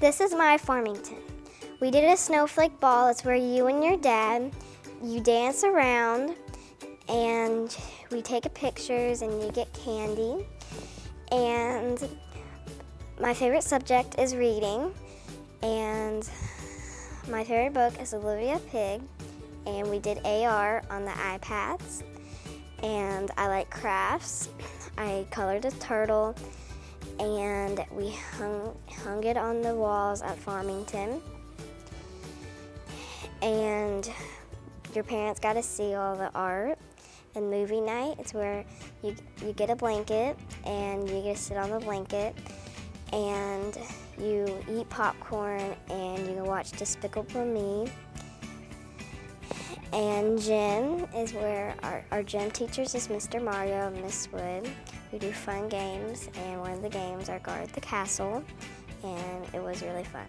This is my Farmington. We did a snowflake ball. It's where you and your dad, you dance around and we take pictures and you get candy. And my favorite subject is reading. And my favorite book is Olivia Pig. And we did AR on the iPads. And I like crafts. I colored a turtle and we hung, hung it on the walls at Farmington. And your parents got to see all the art. And movie night, it's where you, you get a blanket and you get to sit on the blanket and you eat popcorn and you watch Despicable Me. And gym is where our, our gym teachers is Mr. Mario and Miss Wood. We do fun games and one of the games are guard the castle and it was really fun.